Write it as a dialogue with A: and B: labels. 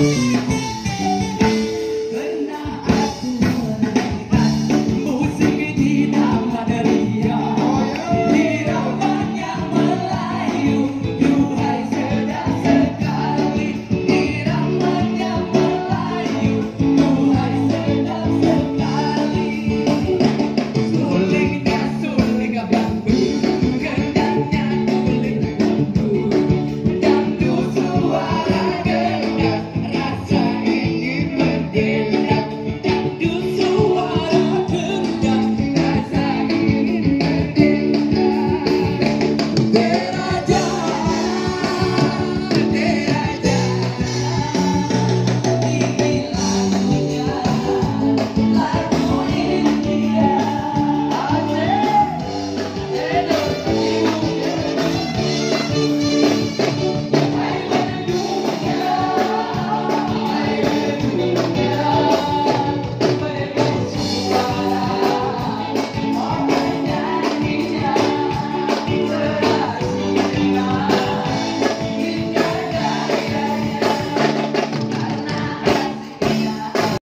A: Música